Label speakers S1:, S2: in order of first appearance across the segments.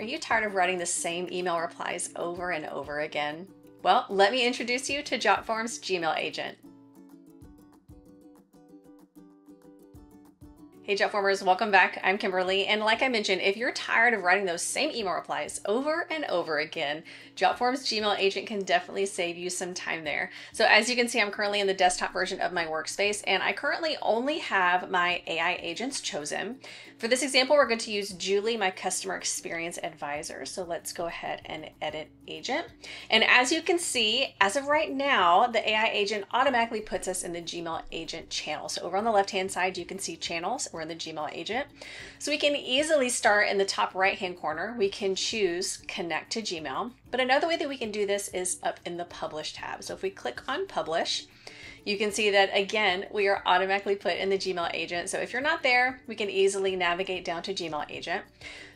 S1: Are you tired of writing the same email replies over and over again? Well, let me introduce you to JotForm's Gmail agent. Hey JotFormers, welcome back. I'm Kimberly, and like I mentioned, if you're tired of writing those same email replies over and over again, JotForm's Gmail agent can definitely save you some time there. So as you can see, I'm currently in the desktop version of my workspace, and I currently only have my AI agents chosen. For this example, we're going to use Julie, my customer experience advisor. So let's go ahead and edit agent. And as you can see, as of right now, the AI agent automatically puts us in the Gmail agent channel. So over on the left-hand side, you can see channels. We're in the Gmail agent. So we can easily start in the top right-hand corner. We can choose connect to Gmail. But another way that we can do this is up in the publish tab. So if we click on publish, you can see that again, we are automatically put in the Gmail agent. So if you're not there, we can easily navigate down to Gmail agent.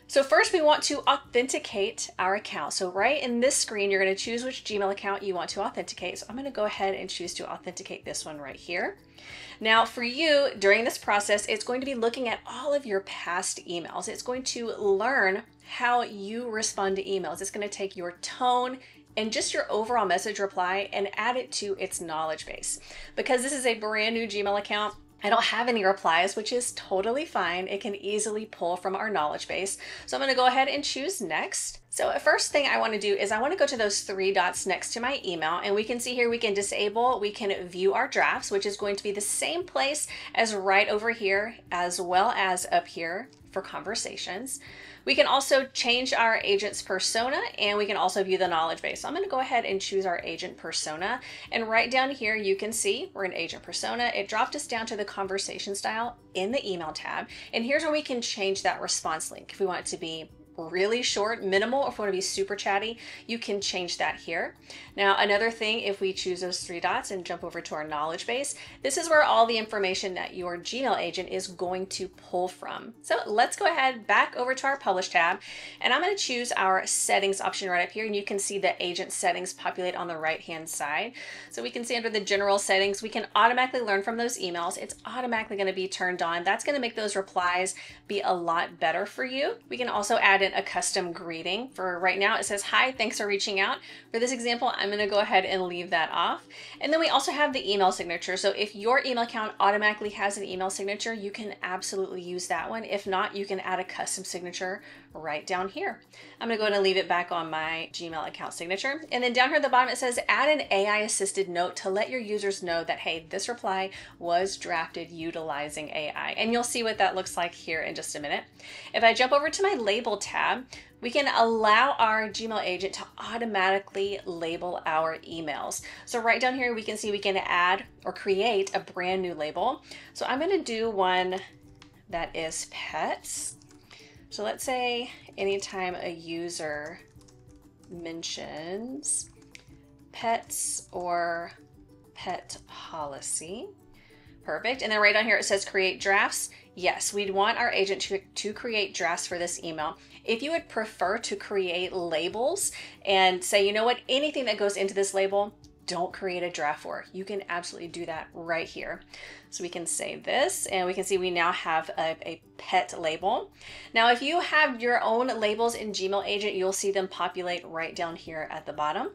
S1: So first we want to authenticate our account. So right in this screen, you're gonna choose which Gmail account you want to authenticate. So I'm gonna go ahead and choose to authenticate this one right here. Now for you, during this process, it's going to be looking at all of your past emails. It's going to learn how you respond to emails. It's gonna take your tone and just your overall message reply and add it to its knowledge base. Because this is a brand new Gmail account, I don't have any replies, which is totally fine. It can easily pull from our knowledge base. So I'm gonna go ahead and choose next. So first thing I wanna do is I wanna go to those three dots next to my email and we can see here we can disable, we can view our drafts, which is going to be the same place as right over here, as well as up here for conversations. We can also change our agent's persona and we can also view the knowledge base. So I'm gonna go ahead and choose our agent persona. And right down here, you can see we're in agent persona. It dropped us down to the conversation style in the email tab. And here's where we can change that response link. If we want it to be really short, minimal, if we want to be super chatty, you can change that here. Now, another thing, if we choose those three dots and jump over to our knowledge base, this is where all the information that your Gmail agent is going to pull from. So let's go ahead back over to our publish tab, and I'm going to choose our settings option right up here, and you can see the agent settings populate on the right-hand side. So we can see under the general settings, we can automatically learn from those emails. It's automatically going to be turned on. That's going to make those replies be a lot better for you. We can also add in a custom greeting. For right now, it says, hi, thanks for reaching out. For this example, I'm gonna go ahead and leave that off. And then we also have the email signature. So if your email account automatically has an email signature, you can absolutely use that one. If not, you can add a custom signature right down here. I'm gonna go ahead and leave it back on my Gmail account signature. And then down here at the bottom, it says add an AI assisted note to let your users know that, hey, this reply was drafted utilizing AI. And you'll see what that looks like here in just a minute. If I jump over to my label tab, we can allow our Gmail agent to automatically label our emails. So right down here, we can see we can add or create a brand new label. So I'm gonna do one that is pets. So let's say anytime a user mentions pets or pet policy, perfect. And then right down here it says create drafts. Yes, we'd want our agent to, to create drafts for this email. If you would prefer to create labels and say, you know what, anything that goes into this label, don't create a draft for. You can absolutely do that right here. So we can save this and we can see we now have a, a, pet label. Now, if you have your own labels in Gmail Agent, you'll see them populate right down here at the bottom.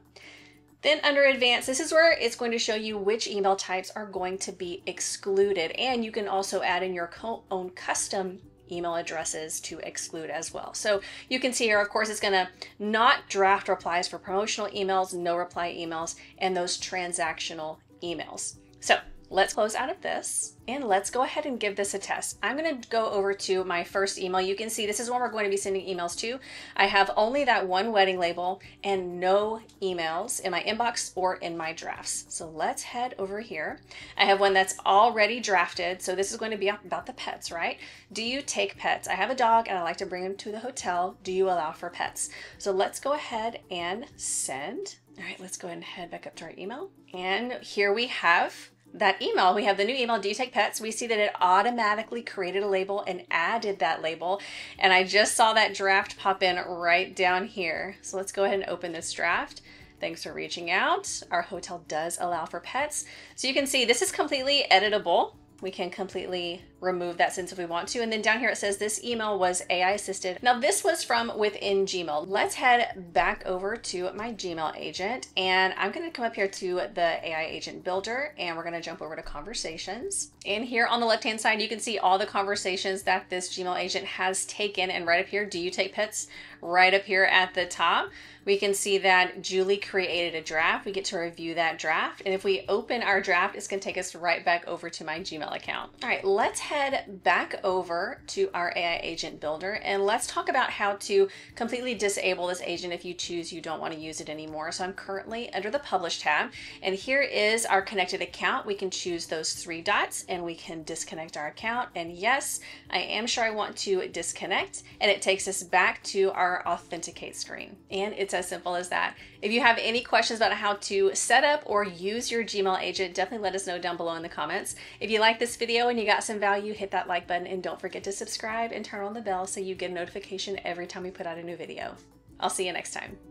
S1: Then under advanced, this is where it's going to show you which email types are going to be excluded. And you can also add in your own custom email addresses to exclude as well. So you can see here, of course, it's going to not draft replies for promotional emails, no reply emails, and those transactional emails. So let's close out of this and let's go ahead and give this a test. I'm going to go over to my first email. You can see this is one we're going to be sending emails to. I have only that one wedding label and no emails in my inbox or in my drafts. So let's head over here. I have one that's already drafted. So this is going to be about the pets, right? Do you take pets? I have a dog and I like to bring him to the hotel. Do you allow for pets? So let's go ahead and send. All right, let's go ahead and head back up to our email. And here we have that email, we have the new email, Do You Take Pets? We see that it automatically created a label and added that label. And I just saw that draft pop in right down here. So let's go ahead and open this draft. Thanks for reaching out. Our hotel does allow for pets. So you can see this is completely editable. We can completely remove that since if we want to. And then down here it says this email was AI assisted. Now this was from within Gmail. Let's head back over to my Gmail agent and I'm gonna come up here to the AI agent builder and we're gonna jump over to conversations. And here on the left-hand side, you can see all the conversations that this Gmail agent has taken and right up here, do you take pets? Right up here at the top we can see that Julie created a draft. We get to review that draft. And if we open our draft, it's gonna take us right back over to my Gmail account. All right, let's head back over to our AI agent builder and let's talk about how to completely disable this agent if you choose you don't wanna use it anymore. So I'm currently under the publish tab and here is our connected account. We can choose those three dots and we can disconnect our account. And yes, I am sure I want to disconnect and it takes us back to our authenticate screen. And it's as simple as that. If you have any questions about how to set up or use your Gmail agent, definitely let us know down below in the comments. If you like this video and you got some value, hit that like button and don't forget to subscribe and turn on the bell so you get a notification every time we put out a new video. I'll see you next time.